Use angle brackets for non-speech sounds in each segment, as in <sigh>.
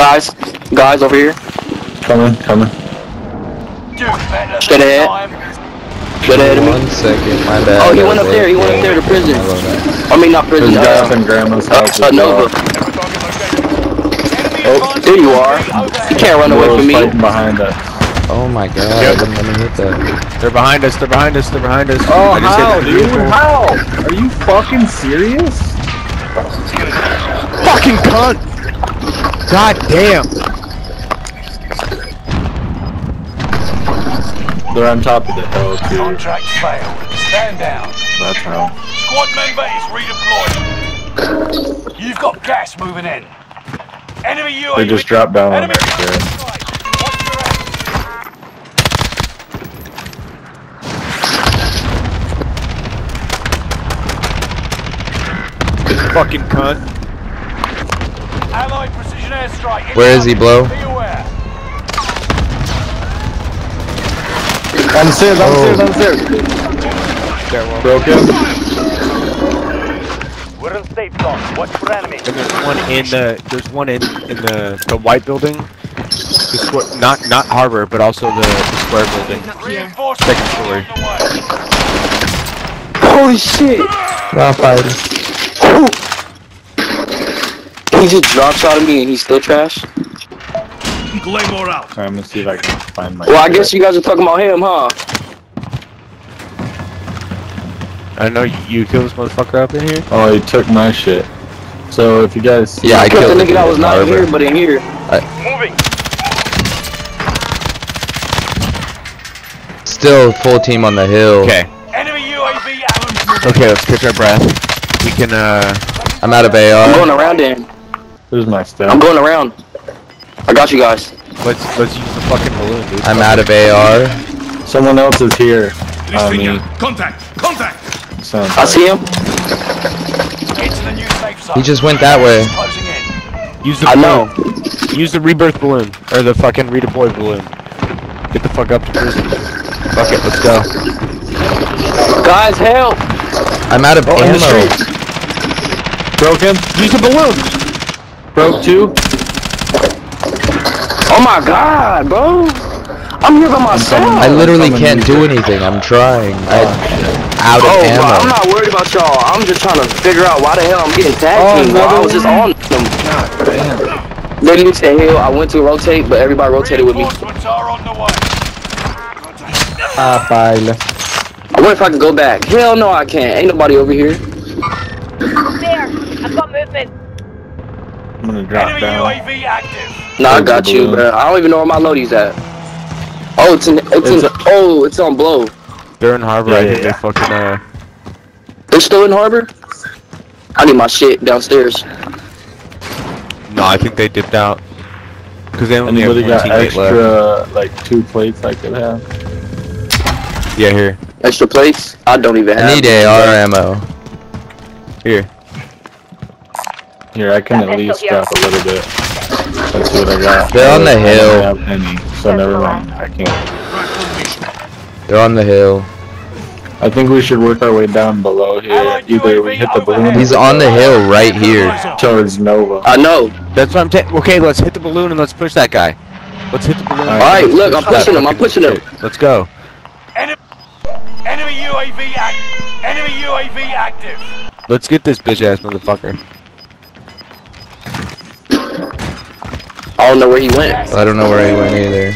Guys, guys over here. Coming, coming. Do better Straight ahead. time. Straight ahead of me. One second, my bad. Oh, he went up there. He went up there to prison. I. I mean, not prison. There's guys Uh, in Grandma's uh, house. uh. Nova. Oh, there you are. You can't run away from me. fighting behind us. Oh my god, I didn't let hit that. They're behind us. They're behind us. They're behind us. Oh, I just how, the dude? How? Are you fucking serious? Fucking cunt! God damn! They're on top of the hill, too. Contract failed. Stand down. That's how. Squad member is redeployed. You've got gas moving in. Enemy UAV. They just dropped down on Enemy us there. Watch. Fucking cunt. Allied precision airstrike. Where is he, Blow? Be aware. On the stairs, on oh. the stairs, on the stairs. Stairwell. Broke him. We're in safe zone. Watch for enemy. And there's one in the. There's one in in the the white building. The squ- not not harbor, but also the, the square building. Second story. on. Holy shit. Not fighting. He just drop shot at me and he's still trash. Claymore out. Alright, I'm gonna see if I can find my. Well, I guess you guys are talking about him, huh? I know you, you killed this motherfucker up in here. Oh, he took my shit. So if you guys see, Yeah, I Killed killed the nigga that was not harbor. here, but in here. Moving. Still full team on the hill. Okay. Enemy UAV Okay, let's catch our breath. We can uh. I'm out of I'm AR. going around in. There's my stuff. I'm going around. I got you guys. Let's let's use the fucking balloon, dude. I'm out of AR. Someone else is here. I mean, um, Contact. Contact. sounds I see him. Get the new safe zone. He just went that way. Use the I balloon. know. Use the rebirth balloon or the fucking redeploy balloon. Get the fuck up to prison. Fuck it, let's go. Guys, help! I'm out of Oh, ammo. street. Broke him. Use the balloon. Broke two. Oh my god, bro! I'm here by myself. I literally can't do anything. I'm trying. I out of Oh, bro, I'm not worried about y'all. I'm just trying to figure out why the hell I'm getting tag Oh, teamed. bro. I another was just one. on them. God damn. They reached the hill. I went to rotate, but everybody rotated with me. Reinforcements are on the way. Ah, baila. I wonder if I can go back. Hell no, I can't. Ain't nobody over here. There, I've got movement. I'm gonna drop Enemy down. UAV active. No, I got you, balloon. bro. I don't even know where my loadie's at. Oh, it's in. It's, It's in. a- oh, it's on blow. They're in harbor. Yeah, I yeah, think yeah. they fucking uh. They're still in harbor. I need my shit downstairs. No, I think they dipped out. Cause they only have Anybody one got teammate left. extra, like two plates I could have? Yeah, here, Extra plates. I don't even have. I need AR ammo. here. Here, I can Got at least pistol here. drop a little bit. Let's what I got. They're on the hill. I don't hill. have any, so never mind. I can't. They're on the hill. I think we should work our way down below here. Either we hit the balloon. He's on the hill right here. towards Nova. Uh, I know. That's what I'm saying. Okay, let's hit the balloon and let's push that guy. Let's hit the balloon. All All right, Let's look, I'm pushing him. I'm pushing him. Let's go. Enemy, enemy UAV act. Enemy UAV active. Let's get this bitch ass motherfucker. Don't know where he went. I don't know where he went either.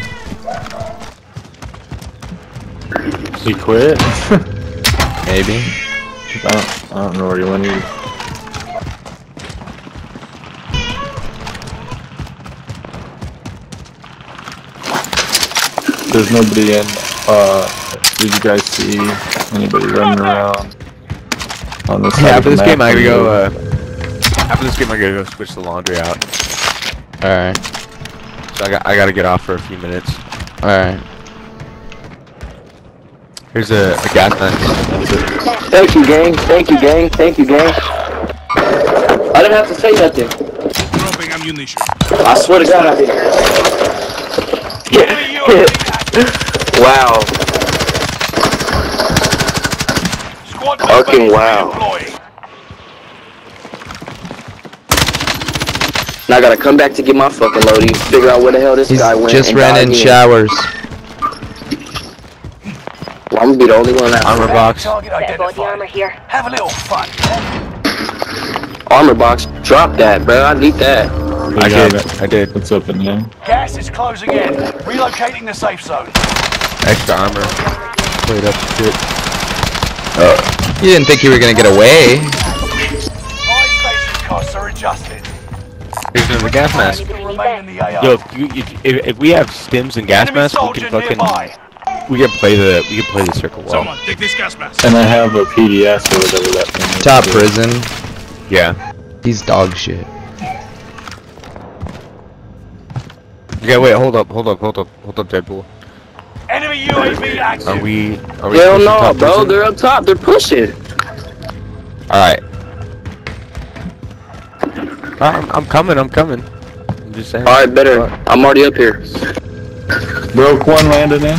He quit? <laughs> Maybe. I don't, I don't know where he went either. There's nobody in, uh, did you guys see anybody running around on the Yeah, after the this game, map I gotta go. Uh, after this game, I gotta go switch the laundry out. Alright. So I got I gotta get off for a few minutes. Alright. Here's a, a gas mask. Thank you, gang. Thank you, gang. Thank you, gang. I didn't have to say nothing. Dropping ammunition. I swear to God, I did. Enemy UAV active. Wow. Squad Fucking member is wow. Now I gotta come back to get my fucking loadie, figure out where the hell this He's guy went. just and ran in again. showers. Well, I'm gonna be the only one out. Armor box. Target Set body armor here. Have a little fun. Armor box, drop that, bro. I need that. We I got did. it. I did. It's open now. Gas is closing in. Relocating the safe zone. Extra armor. Played up shit. Uh. You didn't think you were gonna get away. Fire station costs are adjusted. Here's another gas mask. Anything you need Remain in there? the AO. Yo, if, you, if, if, if we have stims and gas Enemy masks, we can fucking nearby. we can play the we can play the circle wall. Someone, take this gas mask. And I have a PDS or whatever that thing is. Top prison. Yeah. He's dog shit. Okay, wait, hold up, hold up, hold up, hold up, Deadpool. Enemy UAV active. Are we? Are we? Hell no, bro. prison? They're up top. They're pushing. All right. I'm, I'm coming. I'm coming. I'm just saying. All right, better. I'm already up here. Broke one, landed in.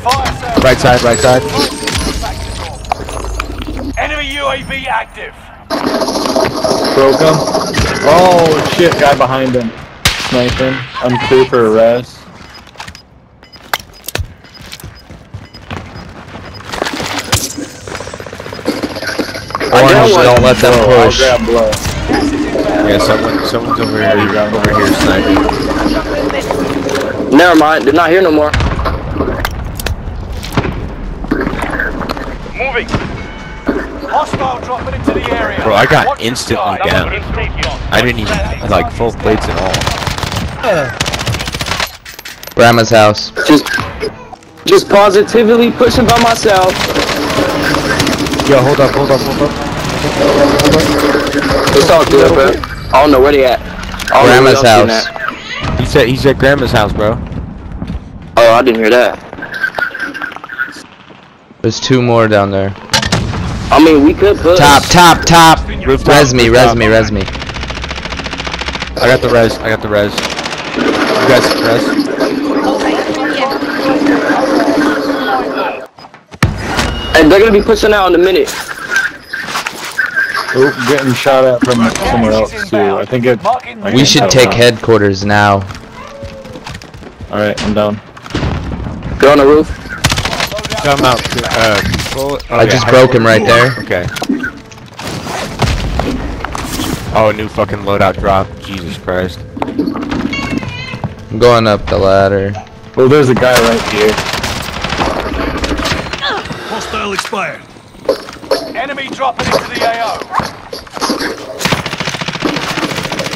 Fire. Right side, right side. Enemy UAV active. Broke him. Oh shit, guy behind him. Sniping. I'm clear for a res. Orange, one. don't let them Blow, I'll push. Yeah, someone, someone's over here. Over here sniping. Never mind. They're not here no more. Moving. Hostile dropping into the area. Bro, I got Watch instantly down. I didn't even like full plates at all. Grandma's house. Just, just positively pushing by myself. Yo, hold up, hold up, hold up. It's all good, bro. I don't know where they at. I don't Grandma's y'all house. He said he's at grandma's house, bro. Oh, I didn't hear that. There's two more down there. I mean, we could push. Top, top, top. Rooftop, Res me, res me, res me. I got the res. I got the res. You guys res? And they're gonna be pushing out in a minute. Oh, getting shot at from somewhere else too. I think it. Marking I We should take now. headquarters now. Alright, I'm down. They're on the roof. Come out. Uh, control it. I just broke him right there. Okay. Oh, new fucking loadout drop. Jesus Christ. I'm going up the ladder. Oh, there's a guy right here. Hostile expired. Enemy dropping into the AO.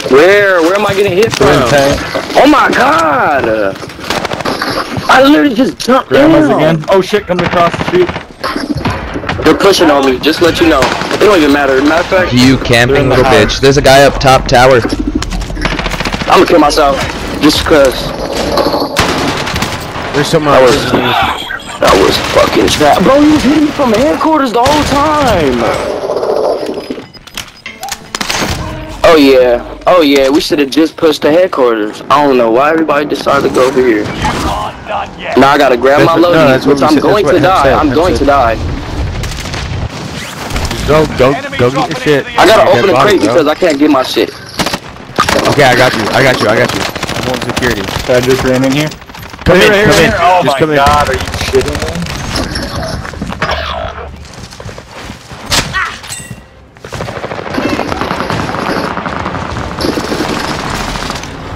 Where? Where am I getting hit from? tank. Oh my god! Uh, I literally just jumped Grandma's down. again. Oh shit, coming across the street. They're pushing on me. Just to let you know. It don't even matter. Matter of fact, You camping in the little bitch. There's a guy up top tower. I'm gonna kill myself. Just cause There's someone That else. Was- that was fucking trap. Bro, he was hitting me from headquarters the whole time. Oh yeah. Oh yeah. We should have just pushed the headquarters. I don't know why everybody decided to go over here. Aren't done yet. Now I gotta grab That's my what- no, loading, that's what which I'm going to die. I'm going to die. Go, go, go get dropping your shit. I gotta open a body, crate bro. because I can't get my shit. Okay, I got you. I got you. I got you. I'm holding security. I just ran in here. Come in. Here, Come here, in. Oh Just my come in. god, are you shitting me?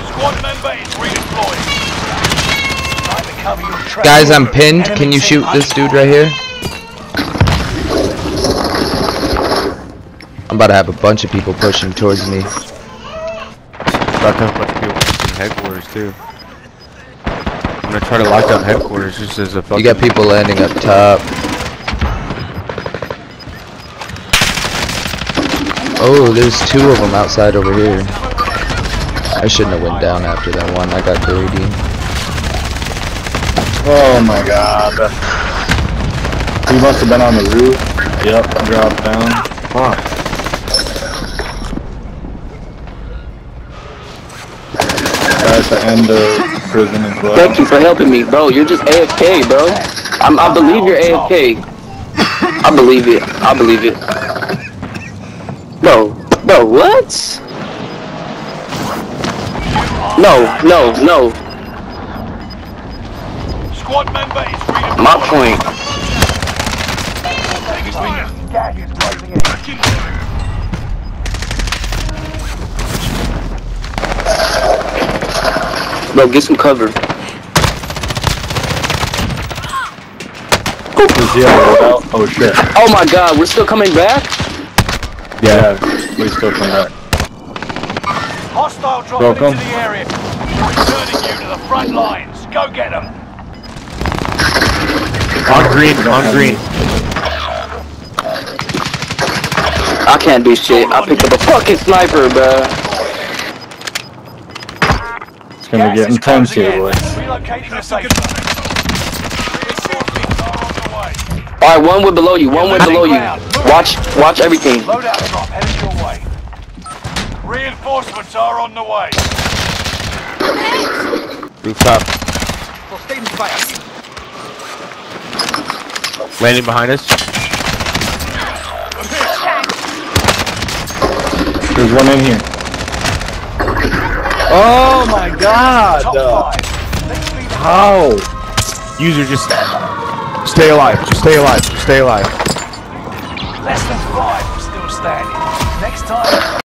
Squad member is redeployed. Time to cover your track. Guys, I'm pinned. Can you shoot this dude right here? I'm about to have a bunch of people pushing towards me. About to have a bunch of people pushing headquarters too. I'm gonna try to lock down headquarters just as a fucking. You got people landing up top. Oh, there's two of them outside over here. I shouldn't have went down after that one. I got greedy. Oh my god. He must have been on the roof. Yep, dropped down. Fuck. At the end of prison as well. Thank you for helping me, bro. You're just AFK, bro. I'm, I believe you're AFK. I believe it. I believe it. No bro, what? No, no, no. Squad member is redeployed. My point. Bro, get some cover. Is he on the loadout? Oh shit. Oh my god, we're still coming back? Yeah, we still coming back. Hostile dropping Welcome. into the area. Returning you to the front lines. Go get them. On green, on green. I can't do shit. I picked up a fucking sniper, bro. It's gonna Gas get is intense here, boys. Relocating the safe zone. Reinforcements are on the way. Alright, one way below you, one way below you. Watch, watch everything. Loadout drop headed your way. Reinforcements are on the way. Rooftop. Landing behind us. There's one in here. Oh my god! Top five. Let's How? User, just stay alive. Just stay alive. Just stay alive. less than five. Still standing. Next time.